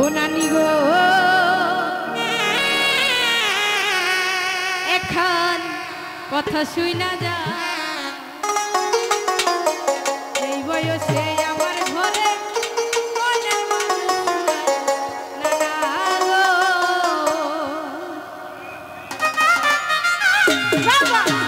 ও নানি গো। এখান কথা শুই না যা। এই বয়সে আমার ঘরে Bravo!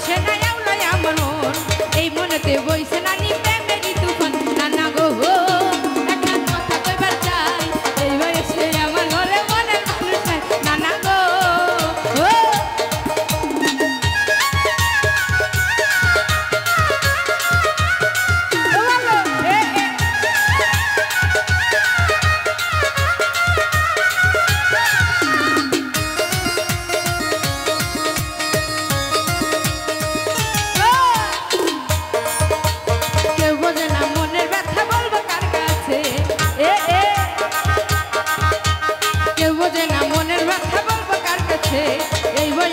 আসে না এওলাই আমার এই মনেতে বইছে না নিবে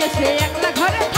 এসে একলা ঘরে